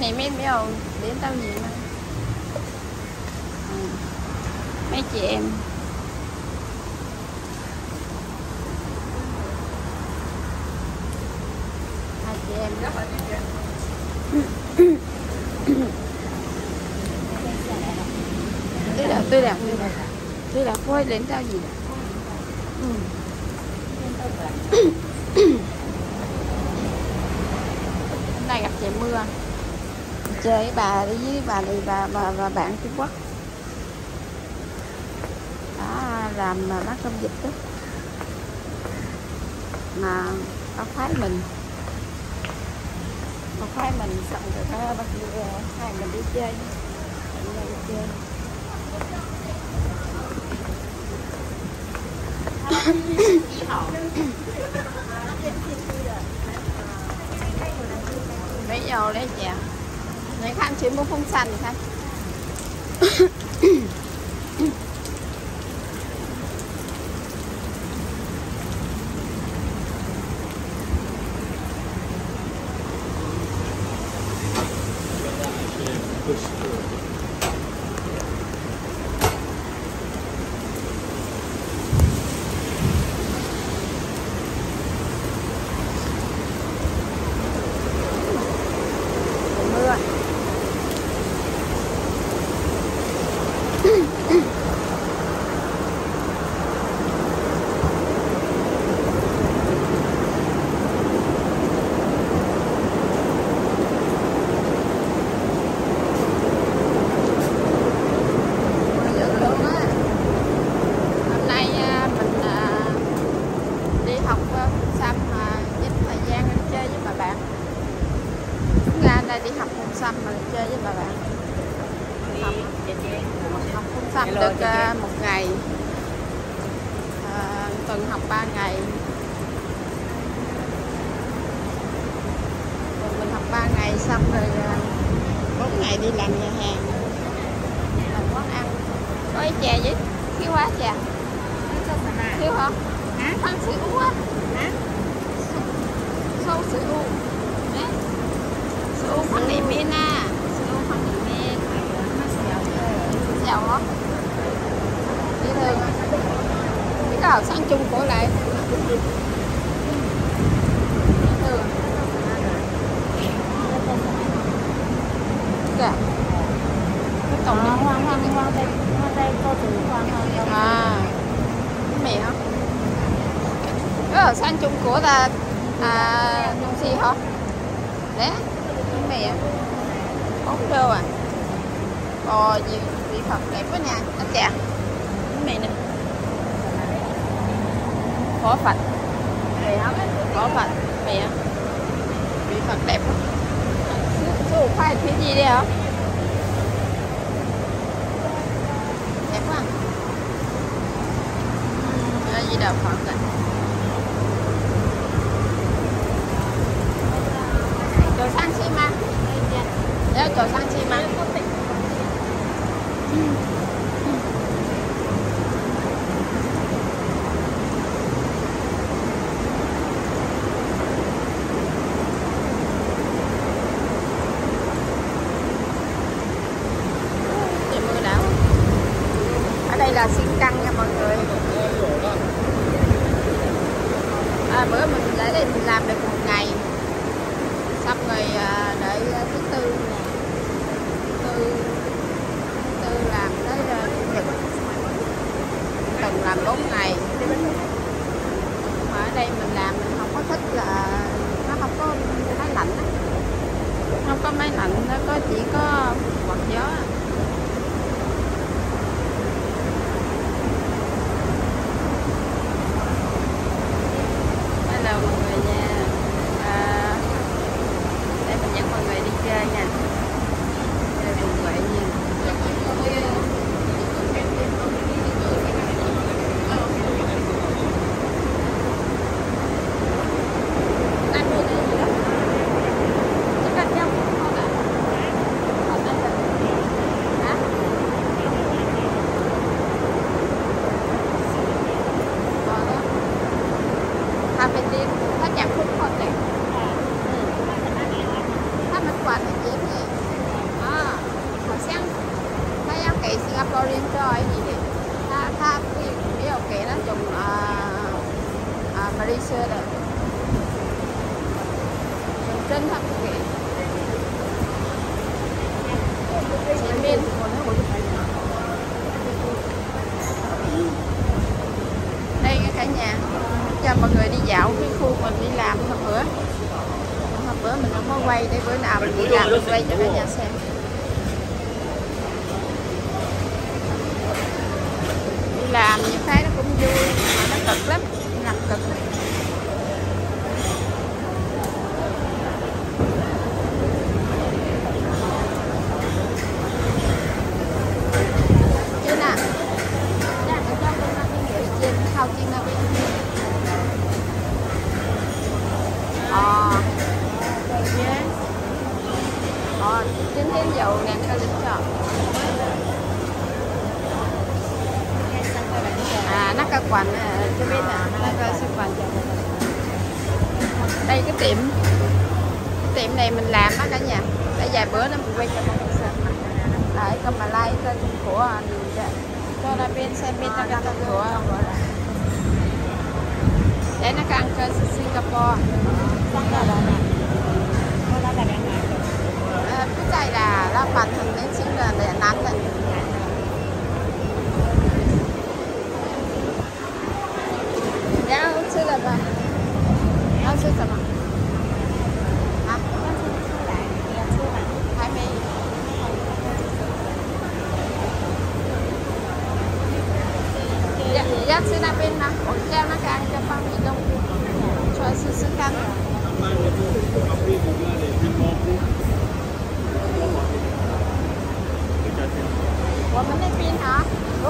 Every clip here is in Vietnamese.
cái này mấy biết không đến tao gì mà ừ. mấy chị em hai chị em đó tươi đẹp tươi đẹp tươi đẹp tươi đến tao gì đó ừ. hôm nay gặp trời mưa chơi với bà đi với bà này và bà, bà bạn Trung Quốc. Đó làm bác công dịch đó mà có phái mình. Có phái mình xong rồi đó bác đi ờ, hai mình đi chơi. Hẹn nhau đi chơi. Mấy dầu đấy chè Người khăn chỉ mua phong xanh thì khăn mưa Mưa dữ luôn á. Hôm nay à, mình à, đi học à, xăm mà dành thời gian đi chơi với bà bạn chúng ra đây đi học phun xăm mà đi chơi với bà bạn học, học phun xăm được à, một ngày à, tuần học 3 ngày. Rồi mình học 3 ngày xong rồi à, 4 ngày đi làm nhà hàng. Làm món ăn. Có ít chè với thiếu quá chè. Thiếu không? Hả? Sữa, sự quá. Hả? Sâu sự sự phân đi mina sự phân đi mina sẹo hả? Hộp sang chung cổ lại. Kìa tổng Ờ, điểm hoa hoa hoa đây hoa đây cô từ hoa hoa à. Cái ở sang chung của ta à nông si hả? Đấy mì à bốn đô à? Ồ gì vị phật đẹp quá nè anh chà. Cái mì nè phở phật. Phở phật hả vị phật đẹp quá số khoai thứ gì đây hả đẹp quá. Đó, gì đào phật này mình làm, mình không có thích là, nó không có máy lạnh á. Không có máy lạnh. Nhà cho mọi người đi dạo cái khu mình đi làm hôm bữa. Hôm bữa mình không có quay để bữa nào mình đi làm mình quay cho cả nhà xem. Đi làm những cái nó cũng vui mà nó cực lắm đây cái tiệm cái tiệm này mình làm á cả nhà. Để vài bữa nữa mình quay cho mọi người xem. Đấy còn mà like tên của cho là bên xem bên nó cái tên của đấy nó càng cơ Singapore. À, cái chạy là nó bản thường đến chính là để nắng đấy.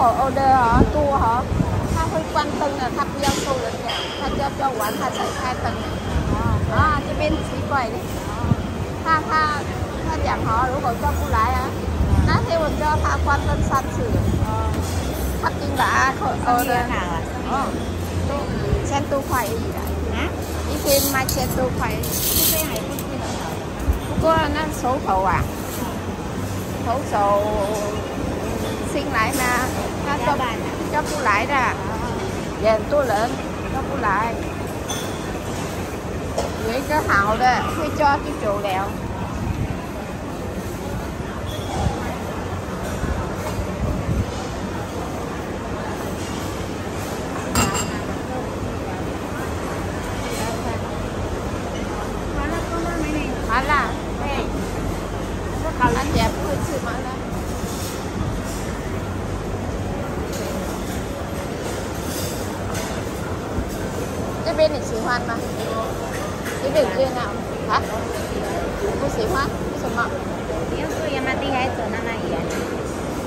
好的啊多哈他会关灯的他不要收人的他叫做完他才开灯的啊啊这边奇怪的哦他他他讲好如果做不来啊那天我叫他关灯三次哦他进来啊可哦天呐哦都五千多块而已啦啊一天卖千多块这边还不是很好不过那手头啊手手 xin lại nè. Nó cho cho cô lại ra dèm tôi lên. Cho cô lại Nguyễn cái hậu đó khi cho chú trụ đèo cái bên này xì hoan mà. Cái đường kia nào? Hả? Cô xì hoan cô sợ mọc nếu tôi đi hai tuần năm nay vậy?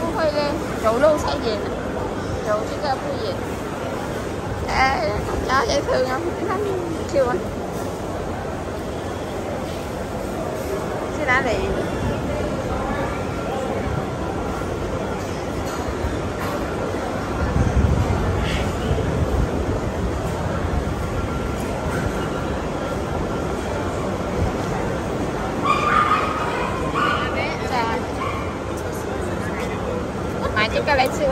Cô hơi lên. Chỗ luôn sẽ về chỗ chứ cơ cô về. À cháu dễ thương không lắm siêu anh. Chứ đã để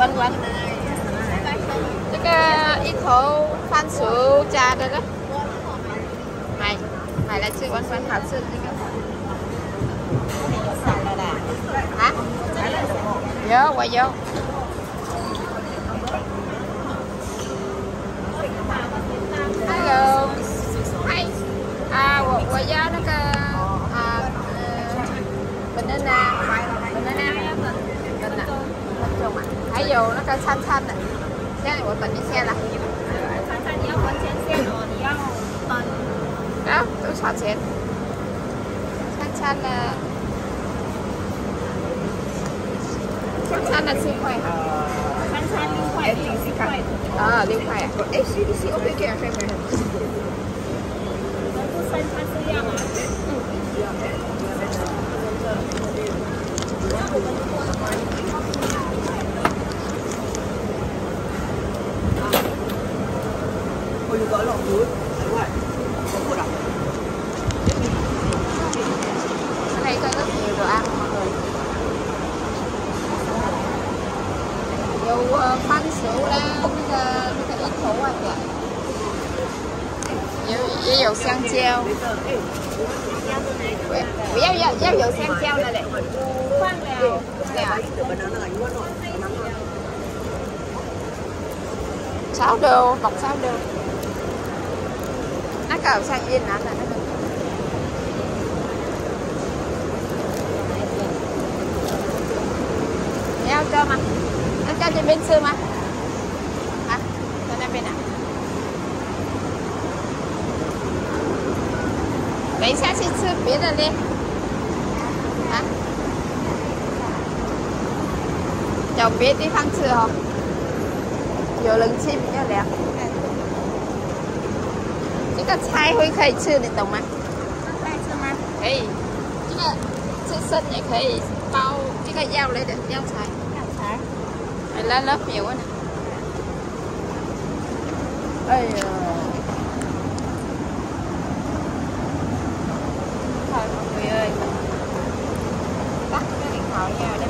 quên quên cái cái ờ, ít thấu phan số cha đó đó mày mày là chưa quên quên thật sự đi cơ. Hả? Nhớ quay vô. Hello. Hi. À quay vô nó cái à ờ, mình nên là trồng à hay dù nó cái xanh xanh này xe này của tỉnh đi xe là đó tôi xóa tiền xanh xanh là xanh xanh là siêu khoai hả ờ liên khoai à Eh, sini si Ope ke akan main. Oh, 也有香蕉，不不要要要有香蕉的嘞，放了。对啊， The banana, you want not? Banana. sáu đô, bọc sáu đô. Nó cầu sang yên nè, là nó được. Đeo cho mà, nó cho trên bên xưa mà. 等一下去吃别的呢。啊？找别地方吃哦。有人吃比较凉。这个菜会可以吃，你懂吗？带吃吗？可以，这个吃生也可以包这个药来的药材，药材。 phải lá lớp nhiều quá nè. Ây da. ơi. Tắt cái điện thoại nha